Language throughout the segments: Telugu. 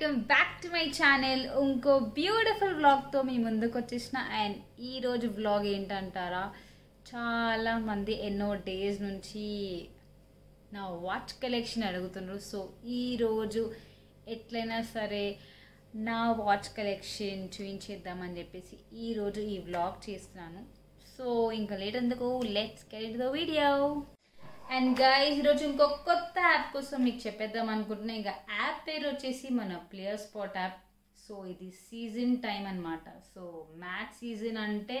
Welcome back to my channel. ఇంకో బ్యూటిఫుల్ వ్లాగ్తో మీ ముందుకు వచ్చేసిన అండ్ ఈరోజు వ్లాగ్ ఏంటంటారా? చాలా మంది ఎన్నో డేస్ నుంచి నా వాచ్ కలెక్షన్ అడుగుతున్నారు. సో ఈరోజు ఎట్లయినా సరే నా వాచ్ కలెక్షన్ చూపించేద్దామని చెప్పేసి ఈరోజు ఈ వ్లాగ్ చేస్తున్నాను. సో ఇంకా లేట్ ఎందుకు? Let's create the video and guys ఈరోజు ఇంకొక కొత్త యాప్ కోసం మీకు చెప్పేద్దాం అనుకుంటున్నా. ఇంకా యాప్ పేరు వచ్చేసి మన ప్లేయర్ స్పాట్ యాప్ సో ఇది సీజన్ టైం అన్నమాట. సో మ్యాచ్ సీజన్ అంటే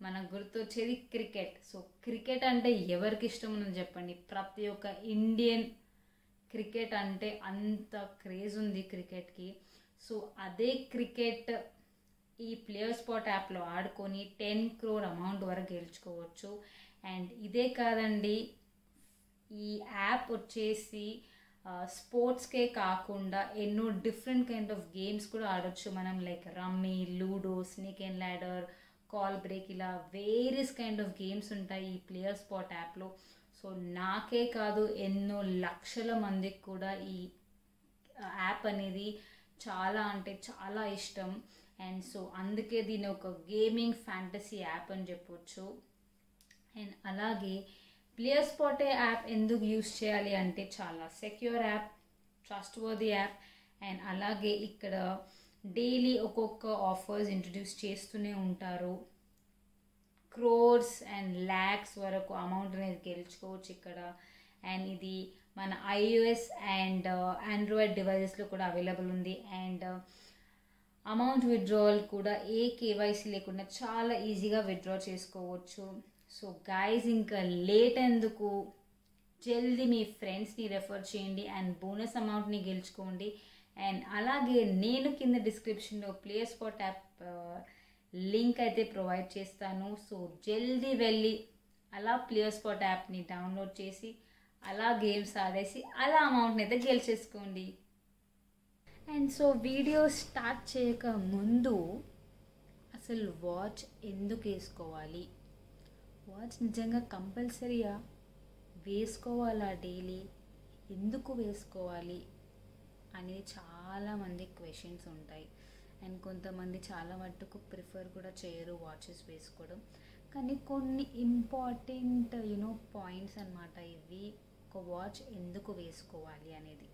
మనకు గుర్తొచ్చేది క్రికెట్ సో క్రికెట్ అంటే ఎవరికి ఇష్టం అని చెప్పండి? ప్రతి ఒక్క ఇండియన్ క్రికెట్ అంటే అంత క్రేజ్ ఉంది క్రికెట్కి సో అదే క్రికెట్ ఈ ప్లేయర్ స్పాట్ యాప్లో ఆడుకొని టెన్ క్రోర్ అమౌంట్ వరకు గెలుచుకోవచ్చు. అండ్ ఇదే కాదండి ఈ యాప్ వచ్చేసి స్పోర్ట్స్కే కాకుండా ఎన్నో డిఫరెంట్ కైండ్ ఆఫ్ గేమ్స్ కూడా ఆడొచ్చు. మనం like rummy ludo snake and ladder call break ఇలా వేరియస్ కైండ్ ఆఫ్ గేమ్స్ ఉంటాయి ఈ ప్లేయర్ స్పాట్ యాప్లో. సో నాకే కాదు ఎన్నో లక్షల మందికి కూడా ఈ యాప్ అనేది చాలా అంటే చాలా ఇష్టం. అండ్ సో అందుకే దీని ఒక గేమింగ్ ఫ్యాంటసీ యాప్ అని చెప్పొచ్చు. అండ్ అలాగే ప్లేయర్ స్పాటే యాప్ ఎందుకు యూస్ చేయాలి అంటే చాలా secure app trustworthy app and అలాగే ఇక్కడ డైలీ ఒక్కొక్క ఆఫర్స్ ఇంట్రడ్యూస్ చేస్తూనే ఉంటారు. క్రోర్స్ అండ్ ల్యాక్స్ వరకు అమౌంట్ అనేది గెలుచుకోవచ్చు ఇక్కడ. అండ్ ఇది మన ఐఓఎస్ అండ్ ఆండ్రాయిడ్ డివైజెస్లో కూడా అవైలబుల్ ఉంది. అండ్ అమౌంట్ విత్డ్రావల్ కూడా ఏ కేవైసీ లేకుండా చాలా ఈజీగా విత్డ్రా చేసుకోవచ్చు. సో గాయస్ ఇంకా లేట్ ఎందుకు జల్దీ మీ ఫ్రెండ్స్ని రెఫర్ చేయండి అండ్ బోనస్ అమౌంట్ని గెలుచుకోండి. అండ్ అలాగే నేను కింద డిస్క్రిప్షన్లో ప్లే స్పాట్ యాప్ లింక్ అయితే ప్రొవైడ్ చేస్తాను. సో జల్దీ వెళ్ళి అలా ప్లే స్పాట్ యాప్ని డౌన్లోడ్ చేసి అలా గేమ్స్ ఆడేసి అలా అమౌంట్ని అయితే గెలిచేసుకోండి. అండ్ సో వీడియో స్టార్ట్ చేయక ముందు అసలు వాచ్ ఎందుకు వేసుకోవాలి? వాచ్ నిజంగా కంపల్సరీగా వేసుకోవాలా డైలీ? ఎందుకు వేసుకోవాలి? అనేది చాలామంది క్వశ్చన్స్ ఉంటాయి. అండ్ కొంతమంది చాలా మట్టుకు ప్రిఫర్ కూడా చేయరు వాచెస్ వేసుకోవడం. కానీ కొన్ని ఇంపార్టెంట్ యూనో పాయింట్స్ అనమాట ఇవి. ఒక వాచ్ ఎందుకు వేసుకోవాలి అనేది.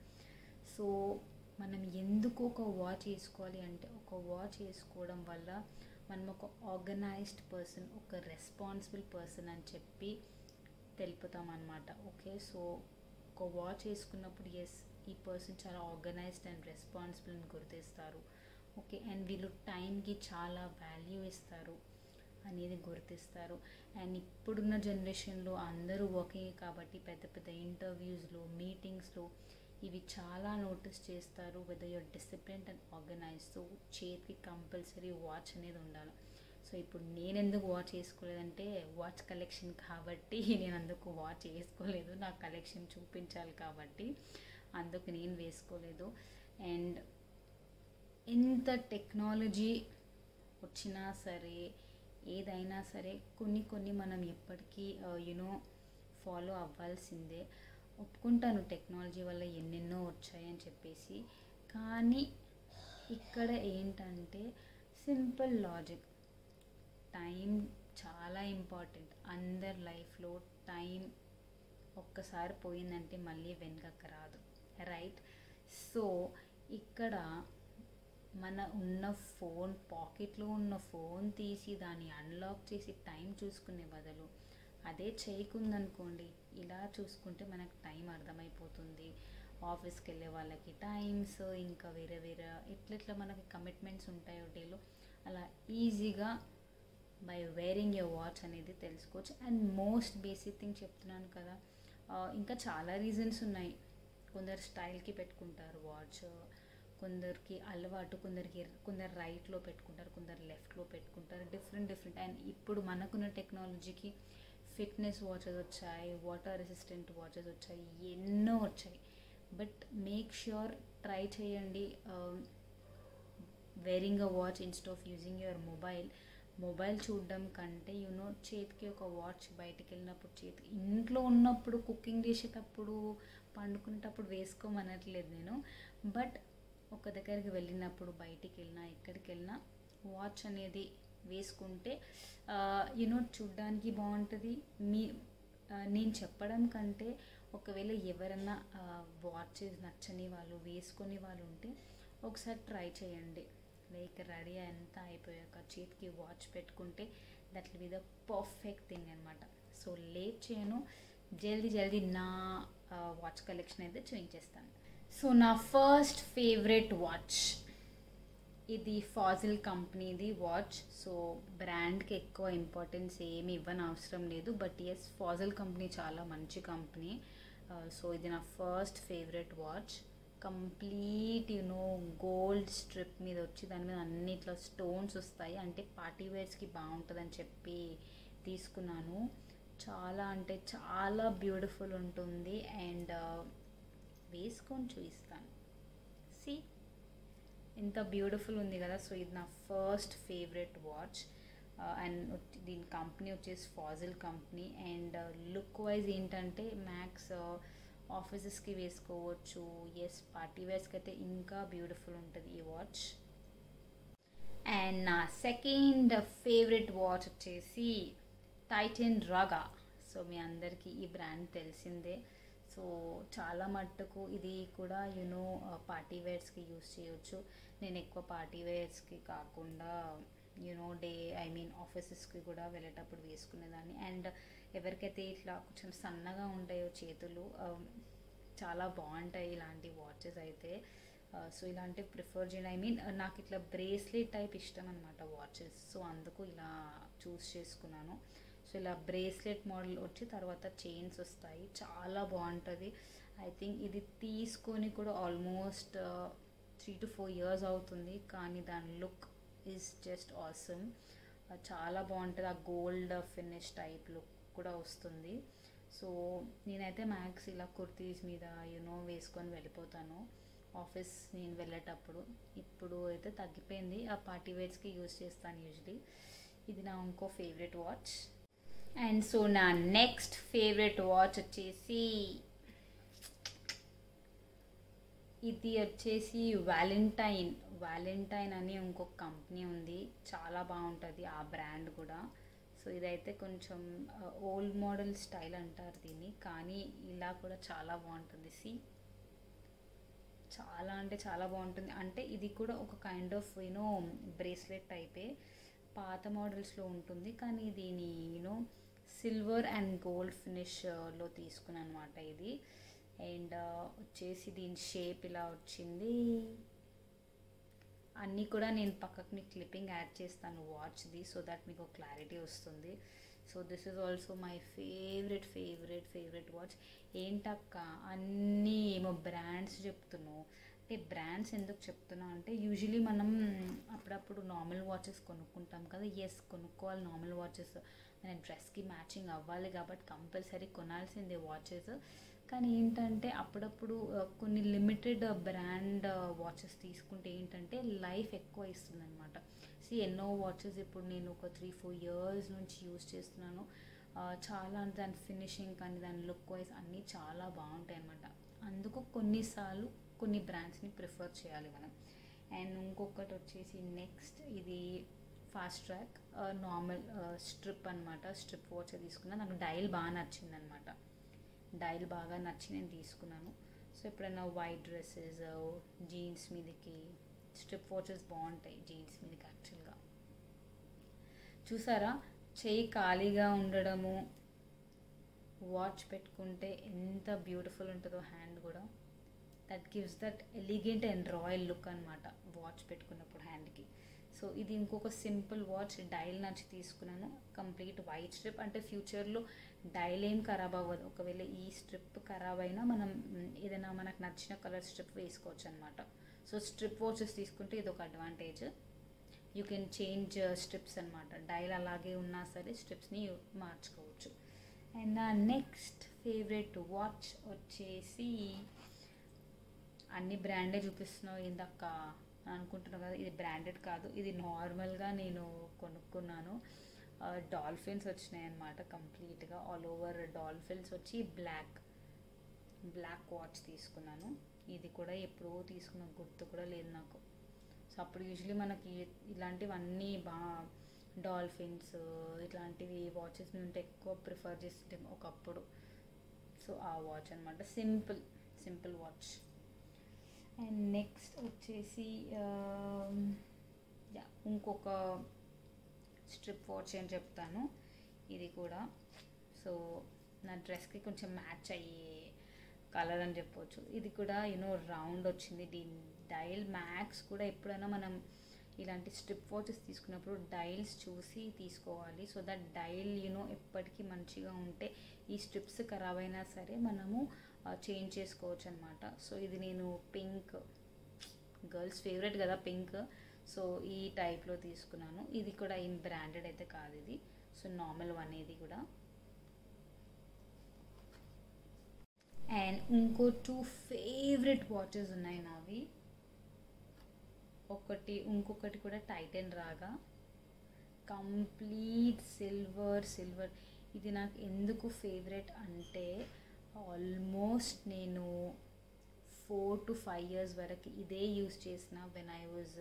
సో మనం ఎందుకు ఒక వాచ్ వేసుకోవాలి అంటే ఒక వాచ్ వేసుకోవడం వల్ల మనం ఒక ఆర్గనైజ్డ్ పర్సన్ ఒక రెస్పాన్సిబుల్ పర్సన్ అని చెప్పి తెలుపుతాం అనమాట ఓకే సో ఒక వాచ్ వేసుకున్నప్పుడు ఎస్ ఈ పర్సన్ చాలా ఆర్గనైజ్డ్ అండ్ రెస్పాన్సిబుల్ అని గుర్తిస్తారు. ఓకే అండ్ వీళ్ళు టైంకి చాలా వాల్యూ ఇస్తారు అనేది గుర్తిస్తారు. అండ్ ఇప్పుడున్న జనరేషన్లో అందరూ వర్కింగ్ కాబట్టి పెద్ద పెద్ద ఇంటర్వ్యూస్లో మీటింగ్స్లో ఇవి చాలా నోటీస్ చేస్తారు whether your discipline and organise so చేతికి కంపల్సరీ వాచ్ అనేది ఉండాలి. సో ఇప్పుడు నేను ఎందుకు వాచ్ వేసుకోలేదంటే వాచ్ కలెక్షన్ కాబట్టి నేను అందుకు వాచ్ వేసుకోలేదు. నా కలెక్షన్ చూపించాలి కాబట్టి అందుకు నేను వేసుకోలేదు. అండ్ ఎంత టెక్నాలజీ వచ్చినా సరే ఏదైనా సరే కొన్ని కొన్ని మనం ఎప్పటికీ uh, యునో ఫాలో అవ్వాల్సిందే. ఒప్పుకుంటాను టెక్నాలజీ వల్ల ఎన్నెన్నో వచ్చాయని చెప్పేసి. కానీ ఇక్కడ ఏంటంటే సింపుల్ లాజిక్. టైం చాలా ఇంపార్టెంట్. అందరి లైఫ్లో టైం ఒక్కసారి పోయిందంటే మళ్ళీ వెనకకు రాదు. రైట్? సో ఇక్కడ మన ఉన్న ఫోన్ పాకెట్లో ఉన్న ఫోన్ తీసి దాన్ని అన్లాక్ చేసి టైం చూసుకునే బదులు అదే చేయకుందనుకోండి ఇలా చూసుకుంటే మనకు టైం అర్థమైపోతుంది. ఆఫీస్కి వెళ్ళే వాళ్ళకి టైమ్స్ ఇంకా వేరే వేరే ఎట్లెట్లా మనకి కమిట్మెంట్స్ ఉంటాయో డేలో అలా ఈజీగా బై వేరింగ్ యువర్ వాచ్ అనేది తెలుసుకోవచ్చు. అండ్ మోస్ట్ బేసిక్ థింగ్ చెప్తున్నాను కదా ఇంకా చాలా రీజన్స్ ఉన్నాయి. కొందరు స్టైల్కి పెట్టుకుంటారు వాచ్ కొందరికి అలవాటు కొందరికి కొందరు రైట్లో పెట్టుకుంటారు కొందరు లెఫ్ట్లో పెట్టుకుంటారు డిఫరెంట్ డిఫరెంట్. అండ్ ఇప్పుడు మనకున్న టెక్నాలజీకి ఫిట్నెస్ వాచెస్ వచ్చాయి వాటర్ రెసిస్టెంట్ వాచెస్ వచ్చాయి ఎన్నో వచ్చాయి. బట్ మేక్ ష్యూర్ ట్రై చేయండి wearing a watch instead of using your mobile mobile చూడడం కంటే యూనో చేతికి ఒక వాచ్ బయటికి వెళ్ళినప్పుడు చేతికి ఇంట్లో ఉన్నప్పుడు కుకింగ్ చేసేటప్పుడు పండుకునేటప్పుడు వేసుకోమనట్లేదు నేను. బట్ ఒక దగ్గరికి వెళ్ళినప్పుడు బయటికి వెళ్ళినా ఎక్కడికి వెళ్ళినా వాచ్ అనేది వేసుకుంటే యూనో చూడ్డానికి బాగుంటుంది. మీ నేను చెప్పడం కంటే ఒకవేళ ఎవరన్నా వాచెస్ నచ్చని వాళ్ళు వేసుకొని వాళ్ళు ఉంటే ఒకసారి ట్రై చేయండి. లైక్ రెడీ అంతా అయిపోయాక చేతికి వాచ్ పెట్టుకుంటే that will be the perfect thing అనమాట సో లేట్ చేయను. జల్దీ జల్దీ నా వాచ్ కలెక్షన్ అయితే చూపించేస్తాను సో నా ఫస్ట్ ఫేవరెట్ వాచ్ ఇది ఫాజిల్ కంపెనీది వాచ్ సో బ్రాండ్కి ఎక్కువ ఇంపార్టెన్స్ ఏమి ఇవ్వని అవసరం లేదు. బట్ ఎస్ ఫాజిల్ కంపెనీ చాలా మంచి కంపెనీ. సో ఇది నా first favourite watch. Complete you know gold strip మీద వచ్చి దాని మీద అన్నిట్లో స్టోన్స్ వస్తాయి. అంటే పార్టీ వేర్స్కి బాగుంటుందని చెప్పి తీసుకున్నాను. చాలా అంటే చాలా బ్యూటిఫుల్ ఉంటుంది. అండ్ వేసుకొని చూపిస్తాను. సి ఎంత బ్యూటిఫుల్ ఉంది కదా. సో ఇది నా ఫస్ట్ ఫేవరెట్ వాచ్. అండ్ దీని కంపెనీ వచ్చేసి Fossil company. And look wise ఏంటంటే మ్యాక్స్ ఆఫీసెస్కి వేసుకోవచ్చు. ఎస్ పార్టీ వేర్స్కి అయితే ఇంకా బ్యూటిఫుల్ ఉంటుంది ఈ వాచ్. అండ్ నా సెకండ్ ఫేవరెట్ వాచ్ వచ్చేసి టైటన్ రాగా. సో మీ అందరికీ ఈ బ్రాండ్ తెలిసిందే. సో చాలా మట్టుకు ఇది కూడా యూనో పార్టీ వేర్స్కి యూస్ చేయొచ్చు. నేను ఎక్కువ పార్టీ వేర్స్కి కాకుండా you know day I mean ఆఫీసెస్కి కూడా వెళ్ళేటప్పుడు వేసుకునేదాన్ని. అండ్ ఎవరికైతే ఇట్లా కొంచెం సన్నగా ఉంటాయో చేతులు చాలా బాగుంటాయి ఇలాంటి వాచెస్ అయితే. సో ఇలాంటివి ప్రిఫర్ చేయండి. ఐ మీన్ నాకు ఇట్లా బ్రేస్లెట్ టైప్ ఇష్టం అనమాట వాచెస్. సో అందుకు ఇలా చూస్ చేసుకున్నాను. సో ఇలా బ్రేస్లెట్ మోడల్ వచ్చి తర్వాత చైన్స్ వస్తాయి. చాలా బాగుంటుంది. ఐ థింక్ ఇది తీసుకొని కూడా almost three to four years అవుతుంది. కానీ దాని లుక్ ఈజ్ జస్ట్ ఆసమ్ చాలా బాగుంటుంది. ఆ గోల్డ్ ఫినిష్ టైప్ లుక్ కూడా వస్తుంది. సో నేనైతే మ్యాక్స్ ఇలా కుర్తీస్ మీద యూనో వేసుకొని వెళ్ళిపోతాను. ఆఫీస్ నేను వెళ్ళేటప్పుడు. ఇప్పుడు అయితే తగ్గిపోయింది. ఆ పార్టీ వేర్స్కి యూజ్ చేస్తాను యూజువలీ ఇది నా ఇంకో ఫేవరెట్ వాచ్ అండ్ సో నా నెక్స్ట్ ఫేవరెట్ వాచ్ వచ్చేసి ఇది వచ్చేసి వ్యాలంటైన్ వ్యాలంటైన్ అని ఇంకొక కంపెనీ ఉంది. చాలా బాగుంటుంది ఆ బ్రాండ్ కూడా. సో ఇదైతే కొంచెం ఓల్డ్ మోడల్ స్టైల్ అంటారు దీన్ని. కానీ ఇలా కూడా చాలా బాగుంటుంది. సి చాలా అంటే చాలా బాగుంటుంది. అంటే ఇది కూడా ఒక కైండ్ ఆఫ్ యూనో బ్రేస్లెట్ టైపే పాత మోడల్స్లో ఉంటుంది. కానీ దీని you know silver and gold ఫినిష్లో తీసుకున్నాను అనమాట ఇది. అండ్ వచ్చేసి దీని షేప్ ఇలా వచ్చింది. అన్నీ కూడా నేను పక్కకు మీకు క్లిప్పింగ్ యాడ్ చేస్తాను వాచ్ది సో దట్ మీకు క్లారిటీ వస్తుంది. So this is also my favourite favourite favourite watch. ఏంటక్క అన్నీ ఏమో బ్రాండ్స్ చెప్తున్నావు అంటే బ్రాండ్స్ ఎందుకు చెప్తున్నా అంటే యూజువలీ మనం అప్పుడప్పుడు నార్మల్ వాచెస్ కొనుక్కుంటాం కదా. ఎస్ కొనుక్కోవాలి నార్మల్ వాచెస్ మన డ్రెస్కి మ్యాచింగ్ అవ్వాలి కాబట్టి కంపల్సరీ కొనాల్సిందే వాచెస్ కానీ ఏంటంటే అప్పుడప్పుడు కొన్ని లిమిటెడ్ బ్రాండ్ వాచెస్ తీసుకుంటే ఏంటంటే లైఫ్ ఎక్కువ ఇస్తుంది అనమాట సి ఎన్నో వాచెస్ ఇప్పుడు నేను ఒక త్రీ ఫోర్ ఇయర్స్ నుంచి యూస్ చేస్తున్నాను. చాలా అంటే దాని ఫినిషింగ్ కానీ దాని లుక్ వైజ్ అన్నీ చాలా బాగుంటాయి అనమాట అందుకు కొన్నిసార్లు కొన్ని బ్రాండ్స్ని ప్రిఫర్ చేయాలి మనం. అండ్ ఇంకొకటి వచ్చేసి నెక్స్ట్ ఇది ఫాస్ట్ ట్రాక్ నార్మల్ స్ట్రిప్ అనమాట స్ట్రిప్ వాచ్ తీసుకున్నా. నాకు డైల్ బాగా నచ్చింది అనమాట డైల్ బాగా నచ్చి నేను తీసుకున్నాను. సో ఎప్పుడైనా వైట్ డ్రెస్సెస్ జీన్స్ మీదకి స్ట్రిప్ వాచెస్ బాగుంటాయి జీన్స్ మీదకి యాక్చువల్గా చూసారా? చెయ్యి ఖాళీగా ఉండడము వాచ్ పెట్టుకుంటే ఎంత బ్యూటిఫుల్ ఉంటుందో హ్యాండ్ కూడా. That gives that elegant and royal look అనమాట వాచ్ పెట్టుకున్నప్పుడు హ్యాండ్కి సో ఇది ఇంకొక సింపుల్ వాచ్ డైల్ నచ్చి తీసుకున్నాను. కంప్లీట్ వైట్ స్ట్రిప్ అంటే ఫ్యూచర్లో డైల్ ఏం ఖరాబ్ అవ్వదు. ఒకవేళ ఈ స్ట్రిప్ ఖరాబ్ అయినా మనం ఏదైనా మనకు నచ్చిన కలర్ స్ట్రిప్ వేసుకోవచ్చు అనమాట సో స్ట్రిప్ వాచెస్ తీసుకుంటే ఇది ఒక advantage you can change strips అనమాట డైల్ అలాగే ఉన్నా సరే స్ట్రిప్స్ని మార్చుకోవచ్చు. అండ్ నా నెక్స్ట్ ఫేవరెట్ వాచ్ వచ్చేసి అన్ని బ్రాండే చూపిస్తున్నావు ఇందాక అనుకుంటున్నావు కదా ఇది బ్రాండెడ్ కాదు ఇది నార్మల్గా నేను కొనుక్కున్నాను. డాల్ఫిన్స్ వచ్చినాయి అనమాట కంప్లీట్గా. ఆల్ ఓవర్ డాల్ఫిన్స్ వచ్చి బ్లాక్ బ్లాక్ వాచ్ తీసుకున్నాను. ఇది కూడా ఎప్పుడో తీసుకున్న గుర్తు కూడా లేదు నాకు. సో అప్పుడు యూజువలీ మనకి ఇలాంటివన్నీ బాగా డాల్ఫిన్స్ ఇట్లాంటివి వాచెస్ మేము ఎక్కువ ప్రిఫర్ చేస్తుంటాం ఒకప్పుడు. సో ఆ వాచ్ అనమాట simple simple watch. And next వచ్చేసి um, యా ఇంకొక స్ట్రిప్ వాచ్ అని చెప్తాను. ఇది కూడా. సో నా డ్రెస్కి కొంచెం మ్యాచ్ అయ్యే కలర్ అని చెప్పొచ్చు. ఇది కూడా యూనో రౌండ్ వచ్చింది. దీని డైల్ మ్యాక్స్ కూడా ఎప్పుడైనా మనం ఇలాంటి స్ట్రిప్ వాచెస్ తీసుకున్నప్పుడు డైల్స్ చూసి తీసుకోవాలి. సో దట్ డైల్ యూనో ఎప్పటికీ మంచిగా ఉంటే ఈ స్ట్రిప్స్ ఖరాబ్ అయినా సరే మనము చేంజ్ చేసుకోవచ్చు అనమాట సో ఇది నేను పింక్ గర్ల్స్ ఫేవరెట్ కదా పింక్ సో ఈ టైప్లో తీసుకున్నాను. ఇది కూడా ఏం బ్రాండెడ్ అయితే కాదు ఇది. సో నార్మల్ వన్ ఇది కూడా. అండ్ ఇంకో టూ ఫేవరెట్ వాచెస్ ఉన్నాయి నావి. ఒకటి ఇంకొకటి కూడా టైటన్ రాగా. కంప్లీట్ సిల్వర్ సిల్వర్ ఇది నాకు ఎందుకు ఫేవరెట్ అంటే ఆల్మోస్ట్ నేను ఫోర్ టు ఫైవ్ ఇయర్స్ వరకు ఇదే యూస్ చేసిన వెన్ ఐ వాజ్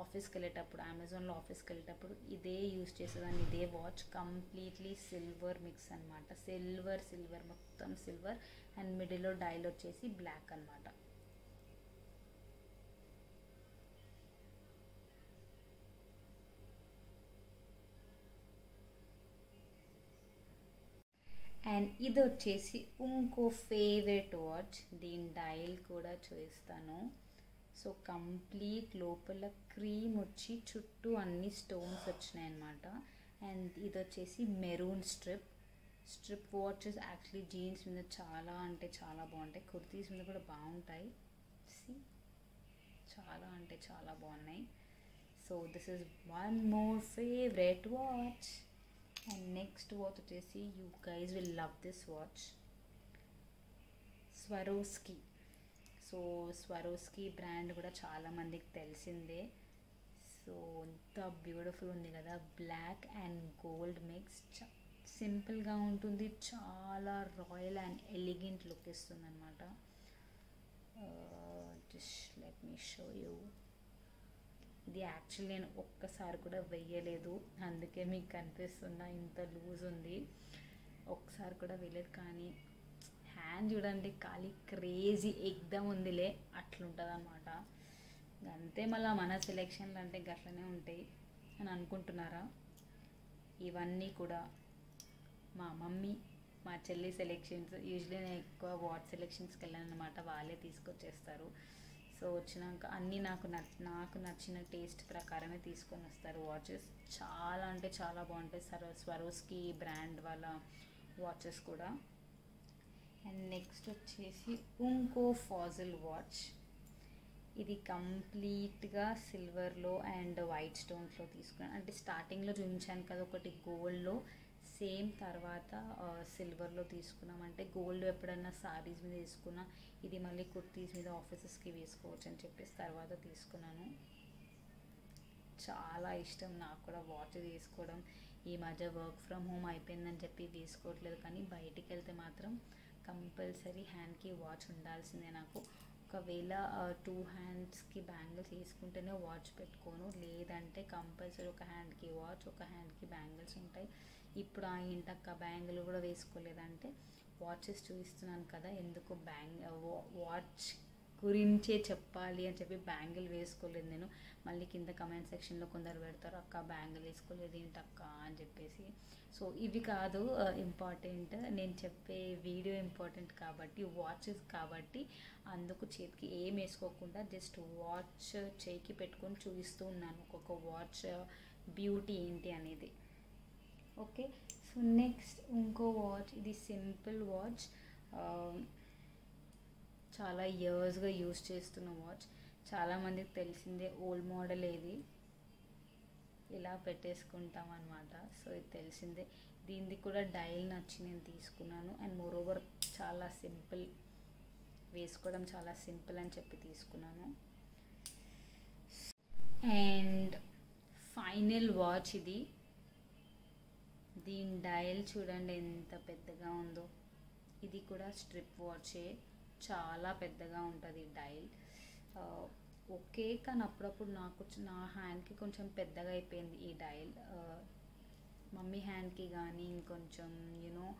ఆఫీస్కి వెళ్ళేటప్పుడు అమెజాన్లో ఆఫీస్కి వెళ్ళేటప్పుడు ఇదే యూస్ చేసేదాన్ని ఇదే వాచ్ కంప్లీట్లీ సిల్వర్ మిక్స్ అనమాట సిల్వర్ సిల్వర్ మొత్తం సిల్వర్ అండ్ మిడిల్లో డైల్ వచ్చేసి బ్లాక్ అనమాట అండ్ ఇది వచ్చేసి ఇంకో ఫేవరెట్ వాచ్ దీని డైల్ కూడా చూపిస్తాను. సో కంప్లీట్ లోపల క్రీమ్ వచ్చి చుట్టూ అన్ని స్టోన్స్ వచ్చినాయి అనమాట అండ్ ఇది వచ్చేసి maroon strip strip watches actually jeans మీద చాలా అంటే చాలా బాగుంటాయి. కుర్తీస్ మీద కూడా బాగుంటాయి. సి చాలా అంటే చాలా బాగున్నాయి. So this is one more favourite watch and next watch వచ్చేసి you guys will love this watch Swarovski so Swarovski brand కూడా చాలామందికి తెలిసిందే. సో ఎంత బ్యూటిఫుల్ ఉంది కదా. బ్లాక్ అండ్ గోల్డ్ మిక్స్ సింపుల్గా ఉంటుంది. చాలా రాయల్ అండ్ ఎలిగెంట్ లుక్ ఇస్తుంది అనమాట just let me show you ఇది యాక్చువల్లీ నేను ఒక్కసారి కూడా వెయ్యలేదు. అందుకే మీకు కనిపిస్తున్న ఇంత లూజ్ ఉంది. ఒక్కసారి కూడా వేయలేదు కానీ హ్యాండ్ చూడండి ఖాళీ క్రేజీ ఎగ్దమ్ ఉందిలే. అట్లుంటుంది అనమాట అంతే మళ్ళీ మన సెలెక్షన్లు అంటే గట్లనే ఉంటాయి అని అనుకుంటున్నారా? ఇవన్నీ కూడా మా మమ్మీ మా చెల్లి సెలెక్షన్స్ యూజువలీ నేను ఎక్కువ వాట్ సెలెక్షన్స్కి వెళ్ళాను అనమాట వాళ్ళే తీసుకొచ్చేస్తారు. సో వచ్చినాక అన్నీ నాకు నచ్ నాకు నచ్చిన టేస్ట్ ప్రకారమే తీసుకొని వస్తారు వాచెస్. చాలా అంటే చాలా బాగుంటాయి సరో స్వరోస్కి బ్రాండ్ వాళ్ళ వాచెస్ కూడా. అండ్ నెక్స్ట్ వచ్చేసి ఇంకో ఫాజిల్ వాచ్. ఇది కంప్లీట్గా సిల్వర్లో అండ్ వైట్ స్టోన్స్లో తీసుకున్నాను అంటే స్టార్టింగ్లో చూపించాను కదా ఒకటి గోల్డ్లో. సేమ్ తర్వాత సిల్వర్లో తీసుకున్నాం. అంటే గోల్డ్ ఎప్పుడన్నా సారీస్ మీద తీసుకున్నా ఇది మళ్ళీ కుర్తీస్ మీద ఆఫీసెస్కి వేసుకోవచ్చు అని చెప్పేసి తర్వాత తీసుకున్నాను. చాలా ఇష్టం నాకు కూడా వాచ్ తీసుకోవడం ఈ మధ్య వర్క్ ఫ్రమ్ హోమ్ అయిపోయిందని చెప్పి వేసుకోవట్లేదు కానీ బయటికి వెళ్తే మాత్రం కంపల్సరీ హ్యాండ్కి వాచ్ ఉండాల్సిందే నాకు. ఒకవేళ టూ హ్యాండ్స్కి బ్యాంగిల్స్ వేసుకుంటేనే వాచ్ పెట్టుకోను. లేదంటే కంపల్సరీ ఒక హ్యాండ్కి వాచ్ ఒక హ్యాండ్కి బ్యాంగిల్స్ ఉంటాయి. ఇప్పుడు ఆ ఏంటక్క బ్యాంగిల్ కూడా వేసుకోలేదంటే వాచెస్ చూపిస్తున్నాను కదా ఎందుకు బ్యాంగ్ వాచ్ గురించే చెప్పాలి అని చెప్పి బ్యాంగిల్ వేసుకోలేదు నేను. మళ్ళీ కింద కమెంట్ సెక్షన్లో కొందరు పెడతారు అక్క బ్యాంగిల్ వేసుకోలేదు ఏంటక్క? అని చెప్పేసి. సో ఇవి కాదు ఇంపార్టెంట్ నేను చెప్పే వీడియో ఇంపార్టెంట్ కాబట్టి వాచెస్ కాబట్టి అందుకు చేతికి ఏం వేసుకోకుండా జస్ట్ వాచ్ చేయికి పెట్టుకొని చూపిస్తూ ఉన్నాను. ఒక్కొక్క వాచ్ బ్యూటీ ఏంటి అనేది. ఓకే సో నెక్స్ట్ ఇంకో వాచ్ ఇది సింపుల్ వాచ్ um, చాలా ఇయర్స్గా యూస్ చేస్తున్న వాచ్ చాలామందికి తెలిసిందే ఓల్డ్ మోడల్ ఏది. ఇలా పెట్టేసుకుంటాం అనమాట సో ఇది తెలిసిందే. దీనిది కూడా డైల్ నచ్చి నేను తీసుకున్నాను. అండ్ మోర్ ఓవర్ చాలా సింపుల్ వేసుకోవడం చాలా సింపుల్ అని చెప్పి తీసుకున్నాను. అండ్ ఫైనల్ వాచ్ ఇది. దీని డయల్ చూడండి ఎంత పెద్దగా ఉందో. ఇది కూడా స్ట్రిప్ వాచే. చాలా పెద్దగా ఉంటుంది డైల్ ఓకే కానీ అప్పుడప్పుడు నాకు నా హ్యాండ్కి కొంచెం పెద్దగా అయిపోయింది ఈ డైల్ మమ్మీ హ్యాండ్కి కానీ ఇంకొంచెం యూనో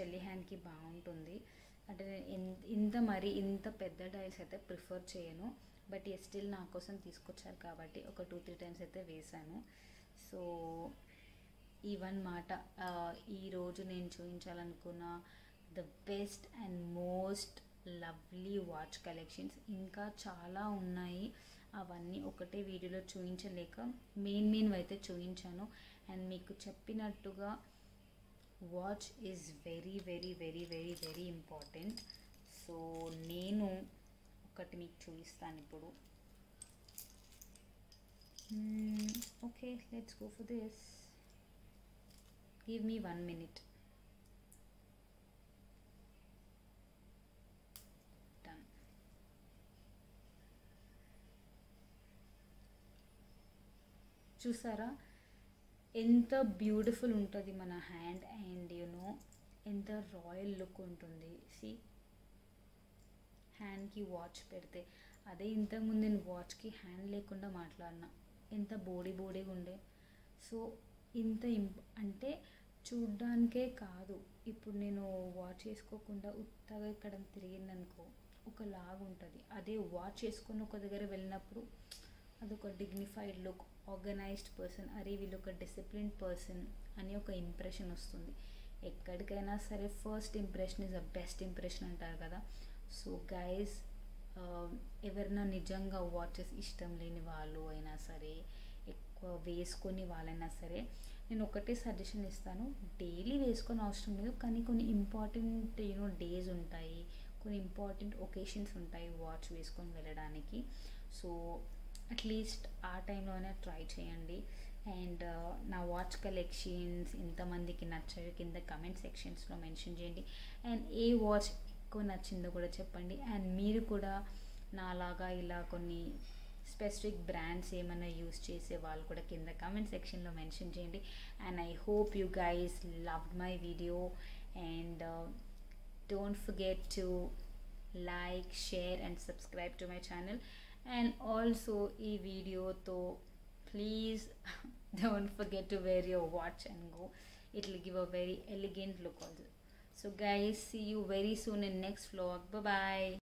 చెల్లి హ్యాండ్కి బాగుంటుంది. అంటే నేను ఇన్- ఇంత మరి ఇంత పెద్ద డైల్స్ అయితే ప్రిఫర్ చేయను. బట్ స్టిల్ నా కోసం తీసుకొచ్చారు కాబట్టి ఒక టూ త్రీ టైమ్స్ అయితే వేశాను. సో ఇవన్నమాట ఈరోజు నేను చూపించాలనుకున్న the best and most lovely watch collections ఇంకా చాలా ఉన్నాయి. అవన్నీ ఒకటే వీడియోలో చూపించలేక మెయిన్ మెయిన్ అయితే చూపించాను అండ్ మీకు చెప్పినట్టుగా watch is very very very very very important. So నేను ఒకటి మీకు చూపిస్తాను ఇప్పుడు. Okay let's go for this. Give me one minute చూసారా? ఎంత బ్యూటిఫుల్ ఉంటుంది మన హ్యాండ్ అండ్ యూనో ఎంత రాయల్ లుక్ ఉంటుంది. సి హ్యాండ్కి వాచ్ పెడితే. అదే ఇంతకుముందు నేను వాచ్కి హ్యాండ్ లేకుండా మాట్లాడినా. ఎంత బోడీ బోడీగా ఉండే. సో ఇంత ఇంప్ అంటే చూడ్డానికే కాదు. ఇప్పుడు నేను వాచ్ చేసుకోకుండా ఉత్తగా ఇక్కడ తిరిగిందనుకో ఒకలాగా ఉంటుంది అదే వాచ్ చేసుకొని ఒక దగ్గర వెళ్ళినప్పుడు అదొక డిగ్నిఫైడ్ లుక్ ఆర్గనైజ్డ్ పర్సన్ అరే వీళ్ళు ఒక డిసిప్లిన్ పర్సన్ అని ఒక ఇంప్రెషన్ వస్తుంది. ఎక్కడికైనా సరే first impression is a best impression అంటారు కదా. సో గైస్ ఎవరైనా నిజంగా వాచెస్ ఇష్టం లేని వాళ్ళు అయినా సరే ఎక్కువ వేసుకొని వాళ్ళైనా సరే నేను ఒకటే సజెషన్ ఇస్తాను. డైలీ వేసుకొని అవసరం లేదు. కానీ కొన్ని ఇంపార్టెంట్ యూనో డేస్ ఉంటాయి. కొన్ని ఇంపార్టెంట్ ఒకేషన్స్ ఉంటాయి వాచ్ వేసుకొని వెళ్ళడానికి. సో అట్లీస్ట్ ఆ టైంలోనే ట్రై చేయండి. అండ్ uh, నా వాచ్ కలెక్షన్స్ ఎంతమందికి నచ్చాయో కింద కమెంట్ సెక్షన్స్లో మెన్షన్ చేయండి. అండ్ ఏ వాచ్ ఎక్కువ నచ్చిందో కూడా చెప్పండి. అండ్ మీరు కూడా నాలాగా ఇలా కొన్ని స్పెసిఫిక్ బ్రాండ్స్ ఏమైనా యూస్ చేసే వాళ్ళు కూడా కింద కమెంట్ సెక్షన్లో మెన్షన్ చేయండి. And I hope you guys loved my video and don't forget to like share and subscribe to my channel and also ఈ వీడియోతో please don't forget to wear your watch and go it will give a very elegant look also so guys see you very soon in next vlog. Bye bye